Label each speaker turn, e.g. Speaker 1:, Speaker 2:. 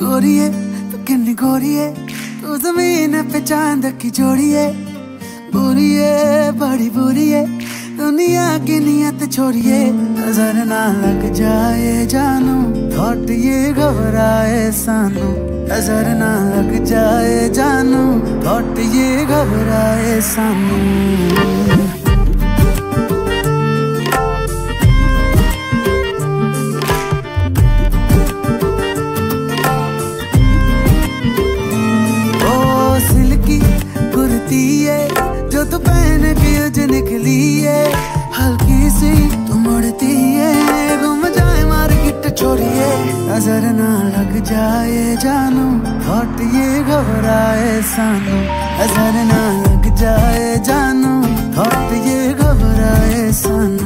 Speaker 1: गोरिए तू किन्नी गोरिए, तू ज़मीन पे चाँद की जोड़िए। बुरिए, बड़ी बुरिए, दुनिया की नियत छोड़िए। नज़र ना लग जाए जानू थॉट ये घबराए सानू। नज़र ना लग जाए जानू थॉट ये घबराए सानू। नज़र ना लग जाए जानू हट ये घबराए सानू। नज़र ना लग जाए जानू हट ये घबराए सानू।